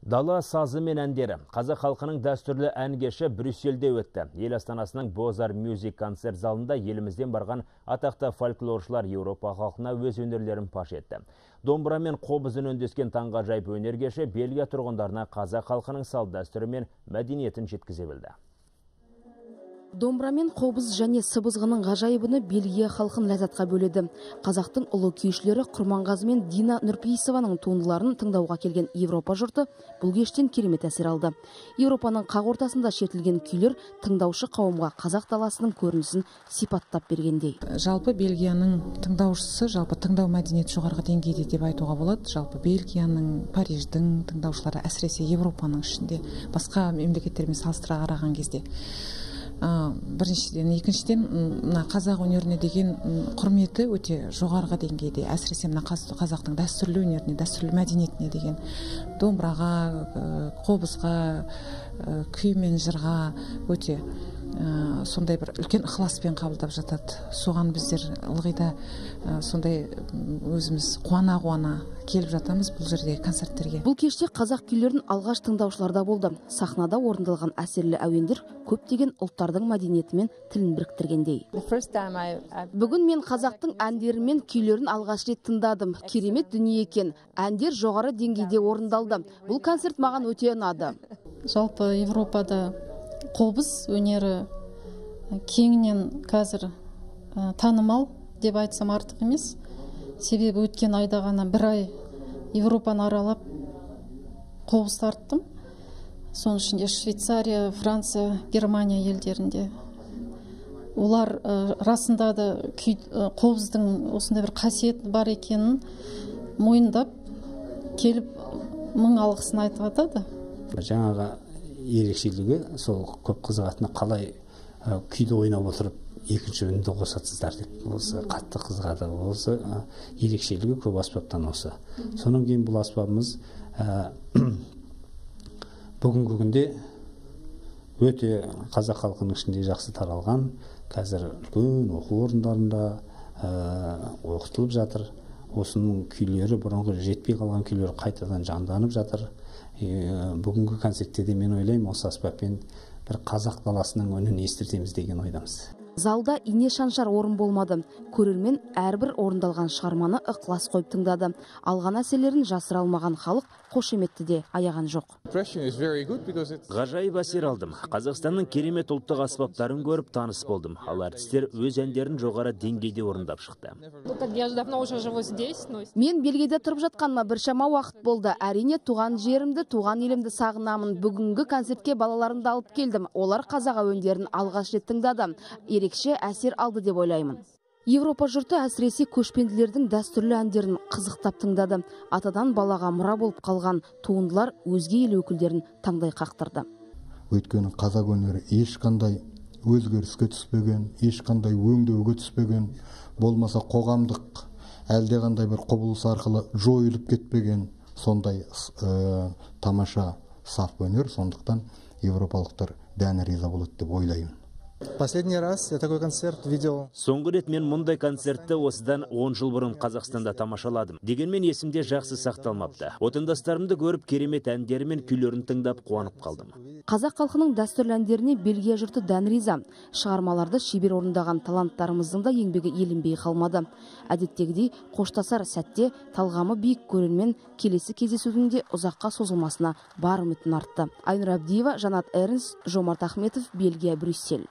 Дала сазы мен әндері. Қазақ халқының дәстүрлі ән кеші Брюссельде өтті. Ел астанасының Бозар Music концерт залында елімізден барған атақты фольклоршылар Еуропа халқына өз өнерлерін паш етті. Домбыра мен қобызын өндескен таңғажайып өнер кеші Бельгия тұрғындарына қазақ халқының салт дәстүрі мен мәдениетін жеткізе білді. Домбыра мен қобыз және сыбызғының ғажайыбыны бельгия халқын ләззатқа бөледі. Қазақтың ұлы күйшілері құрманғазы мен дина нұрпейісованың туындыларын тыңдауға келген еуропа жұрты бұл кештен керемет әсер алды. Еуропаның қақ ортасында шертілген күйлер тыңдаушы қауымға қазақ даласының көрінісін сипаттап бергендей. Жалпы бельгияның тыңдаушысы жалпы тыңдау мәдениеті жоғарғы деңгейде деп айтуға болады. Жалпы бельгияның париждің тыңдаушылары әсіресе еуропаның ішінде басқа мемлекеттермен салыстыра қараған кезде. Біріншіден екіншіден мына қазақ өнеріне деген құрметі өте жоғарғы деңгейде әсіресе мына қазақтың дәстүрлі өнеріне дәстүрлі мәдениетіне деген. Домбыраға қобызға күй мен жырға өте ә, сондай бір үлкен ықыласпен қабылдап жатады. Соған біздер ылғи да ә, сондай өзіміз қуана қуана келіп жатамыз бұл жерде концерттерге. Бұл кеште қазақ күйлерін алғаш тыңдаушылар да болды. Сахнада орындалған әсерлі әуендер көптеген ұлттардың мәдениеті мен тілін біріктіргендей. Бүгін мен қазақтың әндері мен күйлерін алғаш рет тыңдадым. Керемет дүние екен. Әндер жоғары деңгейде орындалды. Бұл концерт маған өте ұнады. Жалпы европада қобыз өнері кеңінен қазір танымал деп айтсам артық емес. Себебі өткен айда ғана бір ай европаны аралап қобыз тарттым. Соның ішінде швейцария франция германия елдерінде. Олар расында да күй қобыздың осындай бір қасиеті бар екенін мойындап келіп мың алғысын айтып жатады жаңағы ерекшелігі сол көп қызығатыны қалай күйді ойнап отырып екінші үнді қосасыздар деп осы қатты қызығады осы ерекшелігі көп аспаптан осы. Содан кейін бұл аспабымыз бүгінгі күнде өте қазақ халқының ішінде жақсы таралған қазір үлкен оқу орындарында оқытылып жатыр. Осының күйлері бұрынғы жетпей қалған күйлер қайтадан жанданып жатыр. Бүгінгі концертте де мен ойлаймын осы аспаппен бір қазақ даласының үнін естіртеміз деген ойдамыз. Залда ине шаншар орын болмады. Көрермен әрбір орындалған шығарманы ықылас қойып тыңдады. Алған әсерлерін жасыра алмаған халық қошеметті де аяған жоқ. Ғажайып әсер алдым. Қазақстанның керемет ұлттық аспаптарын көріп таныс болдым. Ал әртістер өз әндерін жоғары деңгейде орындап шықты. Мен бельгияда тұрып жатқаныма біршама уақыт болды. Әрине туған жерімді туған елімді сағынамын. Бүгінгі концертке балаларымды алып келдім. Олар қазақ әуендерін алғаш рет тыңдады. Ерекше әсер алды деп ойлаймын. Еуропа жұрты әсіресе көшпенділердің дәстүрлі әндерін қызықтап тыңдады. Атадан балаға мұра болып қалған туындылар өзге ел өкілдерін таңдай қақтырды. Өйткені қазақ өнері ешқандай өзгеріске түспеген ешқандай өңдеуге түспеген болмаса қоғамдық әлдеқандай бір құбылыс арқылы жойылып кетпеген сондай ә, тамаша саф өнер сондықтан еуропалықтар дән риза болады деп ойлаймын. Последний раз я такой концерт видел. Соңғы рет мен мұндай концертті осыдан 10 жыл бұрын Қазақстанда тамашаладым. Дегенмен есімде жақсы сақталмапты. Отандастарымды көріп керемет әндері мен күйлерін тыңдап қуанып қалдым. Қазақ халқының дәстүрлі әндеріне Бельгия жұрты дән риза. Шығармаларды шебер орындаған таланттарымыздың да еңбегі еленбей қалмады. Әдеттегідей қоштасар сәтте талғамы биік көрермен келесі кездесудің де ұзаққа созылмасына бар үмітін артты. Айнұр Әбдиева, Жанат Эрнс, Жомарт Ахметов, Бельгия, Брюссель.